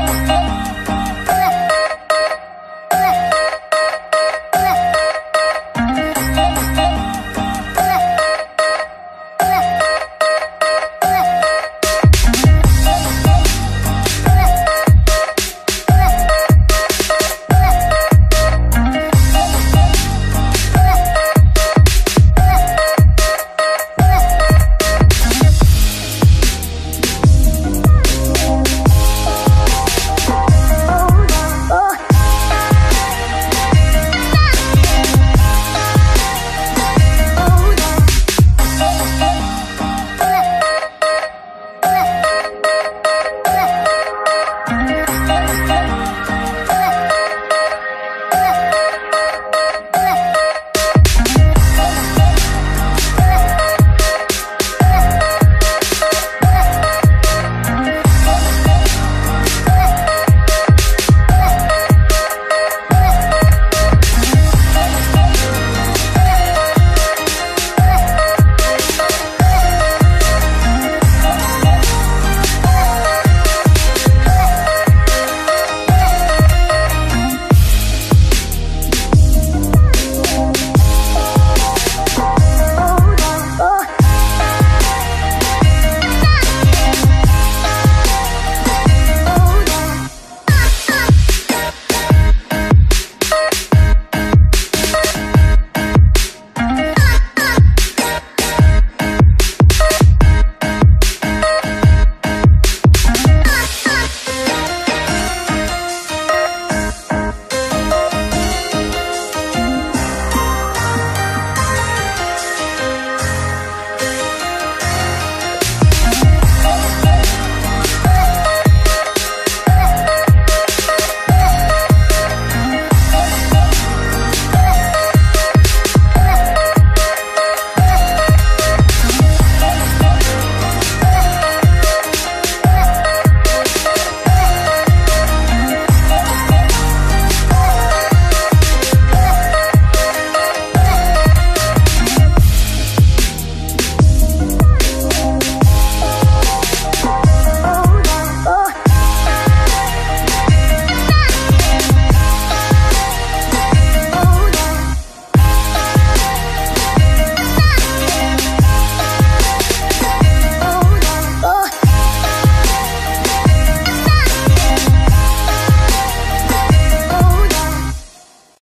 Hey.